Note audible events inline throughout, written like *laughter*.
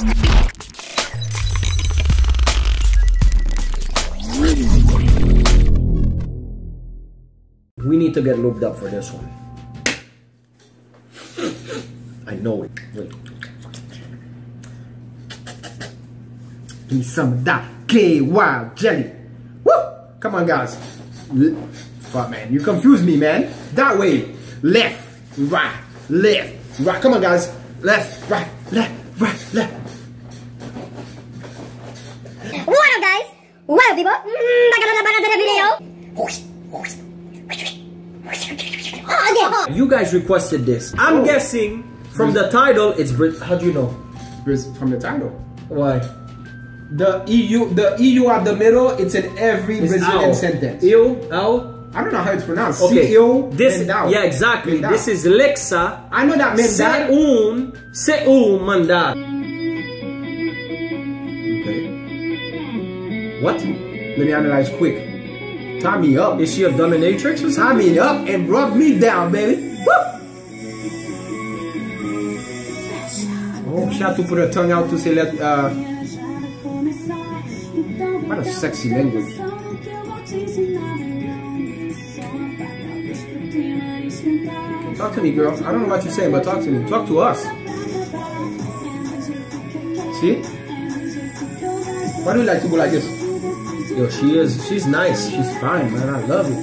We need to get lubed up for this one. I know it. Wait. Give me some of that K wild jelly. Woo! Come on, guys. Fuck, man. You confuse me, man. That way. Left, right, left, right. Come on, guys. Left, right, left, right, left. What up, guys? What people? Mm, back another, back another video. Oh, yeah. You guys requested this. I'm Oh. guessing from the title, it's Brit. How do you know? Bris- From the title. Why? The EU, the EU at the middle, it's in every It's Brazilian ow. sentence. Ew, ow. I don't know how it's pronounced. Okay. CEO, This, Mendao. yeah, exactly. Mendao. This is Lexa. I know that meant Se that. un, se un mandar. What? Let me analyze quick. Tie me up. Is she a dominatrix or Tie me up and rub me down, baby. Woo! Oh, she had to put her tongue out to say let. Uh, what a sexy language. Talk to me, girl. I don't know what you're saying, but talk to me. Talk to us. See? Why do you like to go like this? Yo, she is. She's nice. She's fine, man. I love it.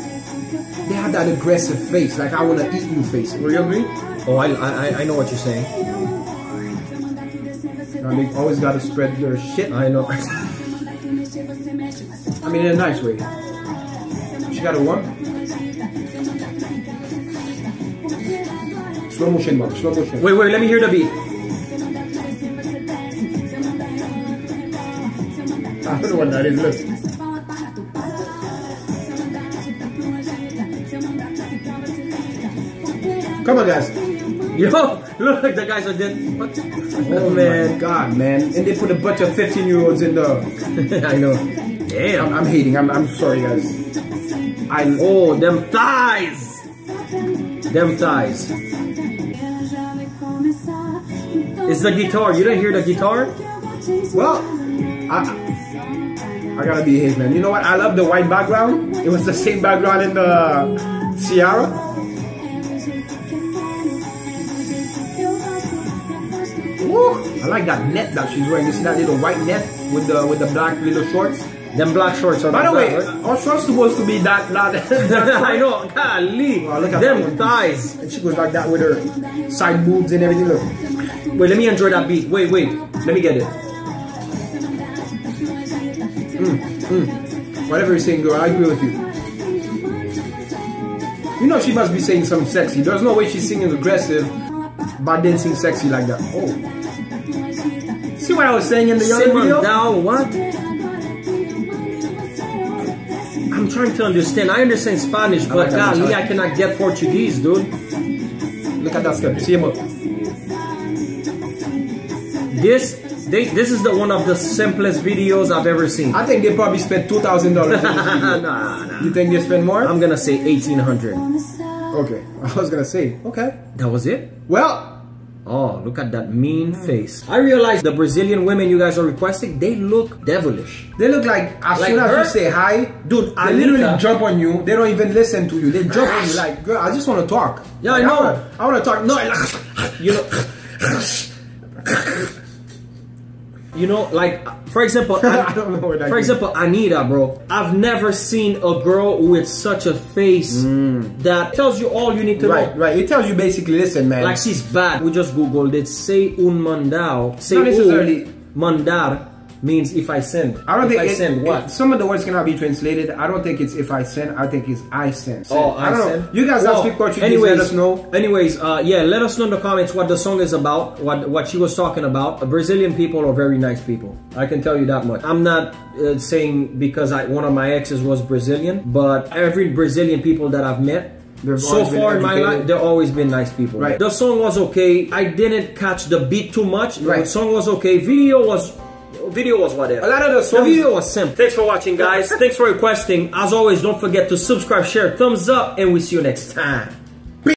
They have that aggressive face, like I wanna eat you face. You agree? Oh, I, I, I know what you're saying. I mean, always gotta spread your shit. I know. *laughs* I mean, in a nice way. She got a one. Slow motion, mom. Slow motion. wait, wait. Let me hear the beat. *laughs* I don't know what that is. Look. Come on, guys. Yo, *laughs* look like the guys are dead. Oh, Oh man, man, God, man. And they put a bunch of 15 year olds in the. *laughs* I know. I'm, Damn. I'm hating. I'm, I'm sorry, guys. I. Oh, them thighs. Them thighs. It's the guitar. You don't hear the guitar? Well, I. I gotta be his man. You know what? I love the white background. It was the same background in the Sierra. I like that net that she's wearing. You see that little white net with the with the black little shorts. Them black shorts are By the not way, right? our shorts supposed to be that that. *laughs* that *laughs* I know. Golly. Wow, look at them thighs. And she goes like that with her side boobs and everything. Look. Wait, let me enjoy that beat. Wait, wait. Let me get it. Mm, mm. Whatever you're saying, girl, I agree with you. You know she must be saying something sexy. There's no way she's singing aggressive, but then sing sexy like that. Oh. See what I was saying in the other video? down. What? I'm trying to understand. I understand Spanish, but like golly, mentality. I cannot get Portuguese, dude. Look at that step. See him up. This, they, this is the one of the simplest videos I've ever seen. I think they probably spent two thousand dollars. *laughs* nah, nah. You think they spend more? I'm gonna say 1800. okay, *laughs* I was gonna say. Okay. That was it? Well, Oh, look at that mean hmm. face. I realize the Brazilian women you guys are requesting, they look devilish. they look like as Like soon as her? you say hi, Dude, they literally jump on you. They don't even listen to you. They jump on you like, girl, I just want to talk. Yeah, I know. I want to talk. No, like, *laughs* *laughs* You know, *laughs* you know, like for example, *laughs* I don't know what that for is. example, Anitta, bro. I've never seen a girl with such a face that tells you all you need to Mm. right, know. right. It tells you basically, listen, man. Like she's bad. We just googled it. Say un mandao. Say Not necessarily- un mandar means if I send. I don't if think I it- send what. it- some of the words cannot be translated. I don't think it's if I send. I think it's I send. Oh, I don't send? know. You guys that Well, speak Portuguese, anyways, let us know. Anyways, uh, yeah, let us know in the comments what the song is about, what what she was talking about. Uh, Brazilian people are very nice people. I can tell you that much. I'm not uh, saying because I one of my exes was Brazilian, but every Brazilian people that I've met. They've so far in my life, they've always been nice people. Right. The song was okay. I didn't catch the beat too much. Right. The song was okay. Video was video was whatever. A lot of the The video was simple. Thanks for watching, guys. *laughs* Thanks for requesting. As always, don't forget to subscribe, share, thumbs up, and we see you next time.